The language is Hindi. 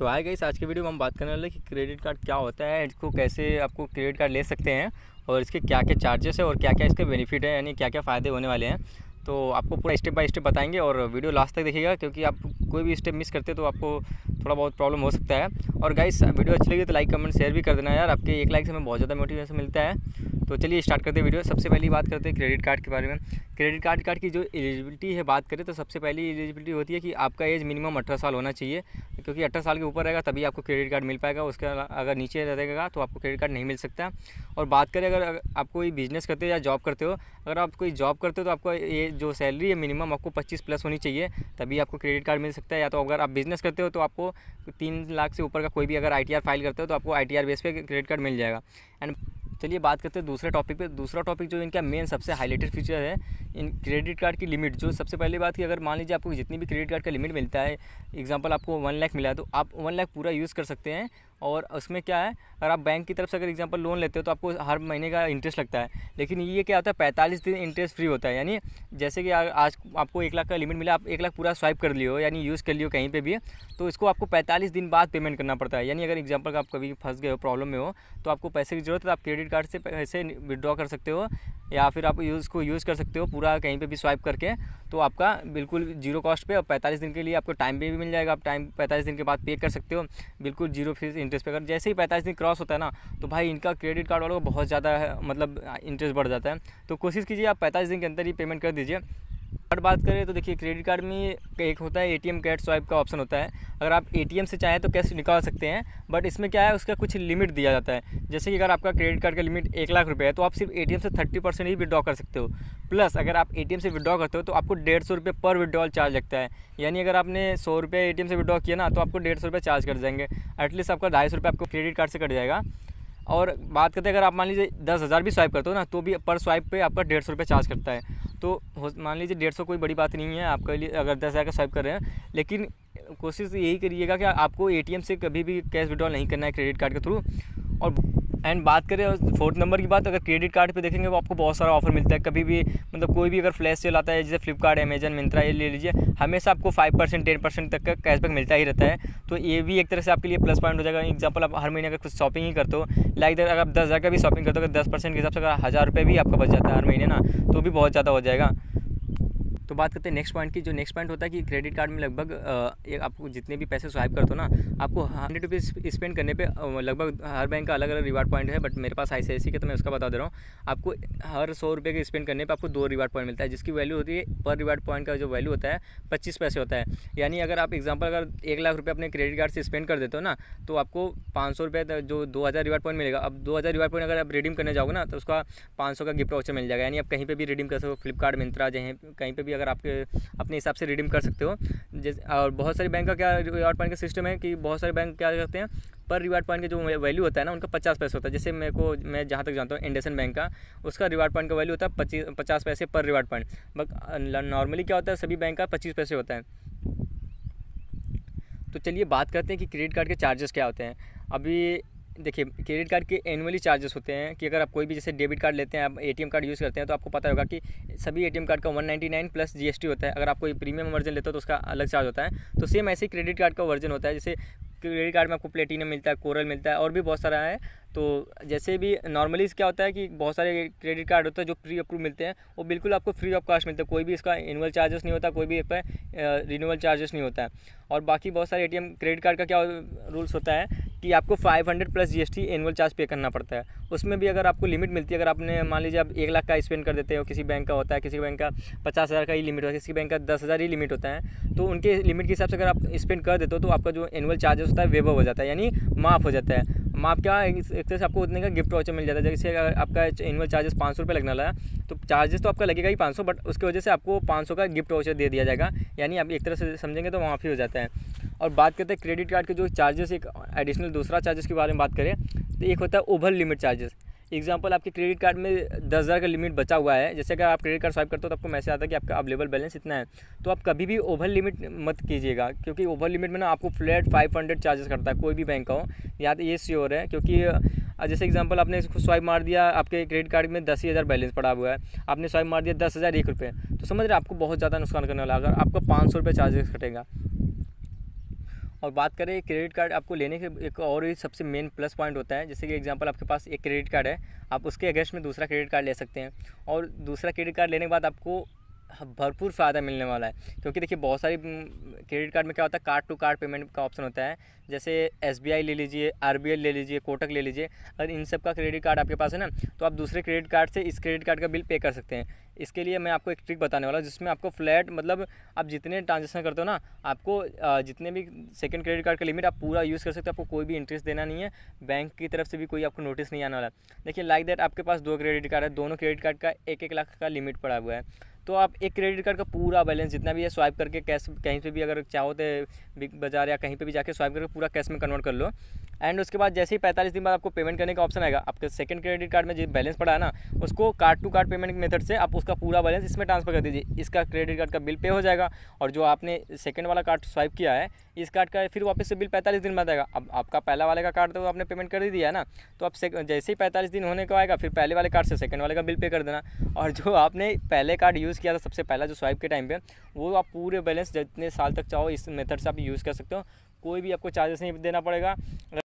तो आए गई आज के वीडियो में हम बात करने वाले कि क्रेडिट कार्ड क्या होता है, इसको कैसे आपको क्रेडिट कार्ड ले सकते हैं और इसके क्या क्या चार्जेस है और क्या क्या इसके बेनिफिट है, यानी क्या क्या फ़ायदे होने वाले हैं। तो आपको पूरा स्टेप बाय स्टेप बताएँगे और वीडियो लास्ट तक देखिएगा, क्योंकि आप कोई भी स्टेप मिस करते तो आपको थोड़ा बहुत प्रॉब्लम हो सकता है। और गाइस वीडियो अच्छी लगी तो लाइक कमेंट शेयर भी कर देना यार, आपके एक लाइक से हमें बहुत ज़्यादा मोटिवेशन मिलता है। तो चलिए स्टार्ट करते हैं वीडियो। सबसे पहली बात करते हैं क्रेडिट कार्ड के बारे में। क्रेडिट कार्ड कार्ड की जो एलिजिबिलिटी है बात करें तो सबसे पहली एलिजिबिलिटी होती है कि आपका एज मिनिमम अठारह साल होना चाहिए। क्योंकि अठारह साल के ऊपर रहेगा, तभी आपको क्रेडिट कार्ड मिल पाएगा। उसके अगर नीचे रहेगा तो आपको क्रेडिट कार्ड नहीं मिल सकता। और बात करें, अगर आप कोई बिज़नेस करते हो या जॉब करते हो, अगर आप कोई जॉब करते हो तो आपको ये जो सैलरी है, मिनिमम आपको पच्चीस प्लस होनी चाहिए। तभी आपको क्रेडिट कार्ड मिल सकता है। या तो अगर आप बिज़नेस करते हो तो आपको तीन लाख से ऊपर का कोई भी अगर आईटीआर फ़ाइल करते हो तो आपको आईटीआर बेस पर क्रेडिट कार्ड मिल जाएगा। एंड चलिए बात करते हैं दूसरे टॉपिक पे। दूसरा टॉपिक जो इनका मेन सबसे हाईलाइटेड फीचर है, इन क्रेडिट कार्ड की लिमिट जो सबसे पहली बात की अगर मान लीजिए आपको जितनी भी क्रेडिट कार्ड का लिमिट मिलता है एग्जांपल आपको वन लाख मिला तो आप वन लाख पूरा यूज़ कर सकते हैं। और उसमें क्या है, अगर आप बैंक की तरफ़ से अगर एग्जांपल लोन लेते हो तो आपको हर महीने का इंटरेस्ट लगता है। लेकिन ये क्या होता है, पैंतालीस दिन इंटरेस्ट फ्री होता है। यानी जैसे कि आज आपको एक लाख का लिमिट मिला, आप एक लाख पूरा स्वाइप कर लियो, यानी यूज़ कर लियो कहीं पर भी तो इसको आपको पैंतालीस दिन बाद पेमेंट करना पड़ता है। यानी अगर एग्ज़ाम्पल आप कभी फंस गए हो प्रॉब्लम में हो तो आपको पैसे की ज़रूरत है तो आप क्रेडिट कार्ड से पैसे विड्रॉ कर सकते हो, या फिर आप यूज़ को यूज़ कर सकते हो, पूरा कहीं पर भी स्वाइप करके। तो आपका बिल्कुल ज़ीरो कॉस्ट पे और पैंतालीस दिन के लिए आपको टाइम पे भी मिल जाएगा। आप टाइम पैंतालीस दिन के बाद पे कर सकते हो। बिल्कुल ज़ीरो फ़ीस इंटरेस्ट पे कर, जैसे ही पैंतालीस दिन क्रॉस होता है ना तो भाई इनका क्रेडिट कार्ड वालों का बहुत ज़्यादा मतलब इंटरेस्ट बढ़ जाता है। तो कोशिश कीजिए आप पैंतालीस दिन के अंदर ही पेमेंट कर दीजिए। कार्ड बात करें तो देखिए, क्रेडिट कार्ड में एक होता है एटीएम कैट स्वाइप का ऑप्शन होता है। अगर आप एटीएम से चाहें तो कैश निकाल सकते हैं, बट इसमें क्या है, उसका कुछ लिमिट दिया जाता है। जैसे कि अगर आपका क्रेडिट कार्ड का लिमिट एक लाख रुपये है तो आप सिर्फ़ एटीएम से थर्टी परसेंट ही विड्रॉ कर सकते हो। प्लस अगर आप एटीएम से विड्रॉ करते हो तो आपको डेढ़ सौ रुपये पर विड्रॉल चार्ज लगता है। यानी अगर आपने सौ रुपये ए से विड्रॉ किया ना तो आपको डेढ़ सौ रुपये चार्ज कर जाएँगे। एटलीस्ट आपका ढाई सौ रुपये आपको क्रेडिट कार्ड से कट जाएगा। और बात करते हैं, अगर आप मान लीजिए दस हज़ार भी स्वाइप करते हो ना तो भी पर स्वाइप पे आपका डेढ़ सौ रुपये चार्ज करता है। तो मान लीजिए डेढ़ सौ कोई बड़ी बात नहीं है, आपके लिए अगर दस हज़ार का स्वाइप कर रहे हैं, लेकिन कोशिश यही करिएगा कि आपको एटीएम से कभी भी कैश विड्रॉल नहीं करना है क्रेडिट कार्ड के थ्रू और एंड बात करें फोर्थ नंबर की बात, अगर क्रेडिट कार्ड पे देखेंगे, वो आपको बहुत सारा ऑफ़र मिलता है। कभी भी मतलब कोई भी अगर फ्लैश सेल आता है, जैसे फ्लिपकार्ट अमेजन मिंत्रा ये ले लीजिए, हमेशा आपको फाइव परसेंट टेन परसेंट तक का कैशबैक मिलता ही रहता है। तो ये भी एक तरह से आपके लिए प्लस पॉइंट हो जाएगा। एग्ज़ाम्पल आप हर महीने अगर कुछ शॉपिंग ही करते हो लाइक अगर आप दस हज़ार का भी शॉपिंग करते हो, अगर दस परसेंट के हिसाब से अगर हज़ार रुपये भी आपका बच जाता है हर महीने ना तो भी बहुत ज़्यादा हो जाएगा। तो बात करते हैं नेक्स्ट पॉइंट की, जो नेक्स्ट पॉइंट होता है कि क्रेडिट कार्ड में लगभग आपको जितने भी पैसे स्वाइप करते हो ना, आपको हंड्रेड रुपीज़ स्पेंड करने पे लगभग हर बैंक का अलग अलग रिवार्ड पॉइंट है बट मेरे पास आई सी के तो मैं उसका बता दे रहा हूँ। आपको हर सौ रुपये के स्पेंड करने पर आपको दो रिवार्ड पॉइंट मिलता है, जिसकी वैल्यू होती है पर रिवार्ड पॉइंट का जो वैल्यू होता है, पच्चीस पैसे होता है। यानी अगर आप एग्ज़ाम्पल अगर एक लाख रुपये अपने क्रेडिट कार्ड से स्पेंड कर देते हो ना तो आपको पाँच सौ रुपये जो दो हज़ार रिवार्ड पॉइंट मिलेगा। अब दो हज़ार रिवार्ड पॉइंट अगर आप रिडीम करने जाओगे ना तो उसका पाँच सौ का गिफ्ट वाउचर मिल जाएगा। यानी आप कहीं पर भी रिडीम कर सकते हो फ्लिपकार्ट मिंत्रा जहाँ कहीं पर भी अगर आपके, अपने हिसाब से रिडीम कर सकते हो। जैसे, और बहुत सारे बैंक का क्या रिवार्ड पॉइंट का सिस्टम है कि बहुत सारे बैंक क्या करते हैं पर रिवार्ड पॉइंट का जो वैल्यू होता है ना, उनका पचास पैसे होता है। जैसे मेरे को, मैं जहाँ तक जानता हूँ इंडेसन बैंक का, उसका रिवार्ड पॉइंट का वैल्यू होता है पच्चीस पचास पैसे पर रिवार्ड पॉइंट बट नॉर्मली क्या होता है, सभी बैंक का पच्चीस पैसे होता है। तो चलिए बात करते हैं कि क्रेडिट कार्ड के चार्जेस क्या होते हैं। अभी देखिए, क्रेडिट कार्ड के एनुअली चार्जेस होते हैं कि अगर आप कोई भी जैसे डेबिट कार्ड लेते हैं, आप एटीएम कार्ड यूज़ करते हैं तो आपको पता होगा कि सभी एटीएम कार्ड का 199 प्लस जीएसटी होता है। अगर आप कोई प्रीमियम वर्जन लेते हो तो उसका अलग चार्ज होता है। तो सेम ऐसे ही क्रेडिट कार्ड का वर्जन होता है। जैसे क्रेडिट कार्ड में आपको प्लेटिनम मिलता है कोरल मिलता है और भी बहुत सारा है। तो जैसे भी नॉर्मली क्या होता है कि बहुत सारे क्रेडिट कार्ड होते हैं जो प्री अप्रूव मिलते हैं, वो बिल्कुल आपको फ्री ऑफ़ कॉस्ट मिलते हैं। कोई भी इसका एनुअल चार्जेस नहीं होता, कोई भी इस पर रिन्यूअल चार्जेस नहीं होता है। और बाकी बहुत सारे एटीएम क्रेडिट कार्ड का क्या रूल्स होता है कि आपको 500 प्लस जीएसटी एनुअल चार्ज पे करना पड़ता है। उसमें भी अगर आपको लिमिट मिलती है, अगर आपने मान लीजिए आप एक लाख का स्पेंड कर देते हो, किसी बैंक का होता है, किसी बैंक का पचास हज़ार का ही लिमिट होता है, किसी बैंक का दस हज़ार ही लिमिट होता है तो उनके लिमिट के हिसाब से अगर आप स्पेंड कर देते हो तो आपका जो एनुअल चार्जेस होता है वेबो हो जाता है, यानी माफ़ हो जाता है। माफ़ क्या एक तरह से आपको उतने का गिफ्ट वाचर मिल जाता है। जैसे अगर आपका एनुअल चार्जेस पाँच सौ रुपये लगने वाला है तो चार्जेस तो आपका लगेगा ही पाँच सौ बट उसकी वजह से आपको पाँच सौ का गिफ्ट वाचर दे दिया जाएगा। यानी आप एक तरह से समझेंगे तो माफ़ी हो जाता है। और बात करते हैं क्रेडिट कार्ड के जो चार्जेस एक एडिशनल दूसरा चार्जेस के बारे में बात करें तो एक होता है ओवर लिमिट चार्जेस एग्ज़ाम्पल आपके क्रेडिट कार्ड में दस हज़ार का लिमिट बचा हुआ है। जैसे अगर आप क्रेडिट कार्ड स्वाइप करते हो तो आपको मैसेज आता है कि आपका अवेलेबल बैलेंस इतना है। तो आप कभी भी ओवर लिमिट मत कीजिएगा, क्योंकि ओवर लिमिट में ना आपको फ्लैट फाइव हंड्रेड चार्जेस करता है, कोई भी बैंक का हो। या तो ये श्योर है, क्योंकि जैसे एग्ज़ाम्पल आपने स्वाइप मार दिया, आपके क्रेडिट कार्ड में दस ही हज़ार बैलेंस पड़ा हुआ है। आपने स्वाइप मार दिया दस हज़ार एक रुपये। तो समझ रहे आपको बहुत ज़्यादा नुकसान करने वाला अगर आपका पाँच सौ रुपये चार्जेस कटेगा और बात करें क्रेडिट कार्ड आपको लेने के एक और ही सबसे मेन प्लस पॉइंट होता है। जैसे कि एग्जांपल आपके पास एक क्रेडिट कार्ड है, आप उसके अगेंस्ट में दूसरा क्रेडिट कार्ड ले सकते हैं। और दूसरा क्रेडिट कार्ड लेने के बाद आपको भरपूर फ़ायदा मिलने वाला है। क्योंकि देखिए, बहुत सारी क्रेडिट कार्ड में क्या होता है, कार्ड टू कार्ड पेमेंट का ऑप्शन होता है। जैसे एसबीआई ले लीजिए आर ले लीजिए, कोटक ले लीजिए, अगर इन सब का क्रेडिट कार्ड आपके पास है ना तो आप दूसरे क्रेडिट कार्ड से इस क्रेडिट कार्ड का बिल पे कर सकते हैं। इसके लिए मैं आपको एक ट्रिक बताने वाला हूँ, जिसमें आपको फ्लैट मतलब आप जितने ट्रांजेक्शन करते हो ना, आपको जितने भी सेकंड क्रेडिट कार्ड का लिमिट आप पूरा यूज़ कर सकते हो, आपको कोई भी इंटरेस्ट देना नहीं है। बैंक की तरफ़ से भी कोई आपको नोटिस नहीं आने वाला देखिए, लाइक दैट आपके पास दो क्रेडिट कार्ड है, दोनों क्रेडिट कार्ड का एक एक लाख का लिमिट पड़ा हुआ है। तो आप एक क्रेडिट कार्ड का पूरा बैलेंस जितना भी है स्वाइप करके कैश कहीं पे भी अगर चाहो तो बिग बाज़ार या कहीं पे भी जाके स्वाइप करके पूरा कैश में कन्वर्ट कर लो। एंड उसके बाद जैसे ही पैंतालीस दिन बाद आपको पेमेंट करने का ऑप्शन आएगा, आपके सेकंड क्रेडिट कार्ड में जो बैलेंस पड़ा है ना, उसको card to card payment method से आप उसका पूरा बैलेंस इसमें ट्रांसफ़र कर दीजिए। इसका क्रेडिट कार्ड का बिल पे हो जाएगा और जो आपने सेकंड वाला कार्ड स्वाइप किया है, इस कार्ड का फिर वापस से बिल पैंतालीस दिन बाद आएगा। अब आपका पहला वाले का कार्ड तो आपने पेमेंट कर ही दिया है ना तो आप जैसे ही पैंतालीस दिन होने को आएगा, फिर पहले वाले कार्ड से सेकंड वाले का बिल पे कर देना। और जो आपने पहले कार्ड यूज़ किया था, सबसे पहला जो स्वाइप के टाइम पे, वो आप पूरे बैलेंस जितने साल तक चाहो इस मेथड से आप यूज़ कर सकते हो। कोई भी आपको चार्जेस नहीं देना पड़ेगा।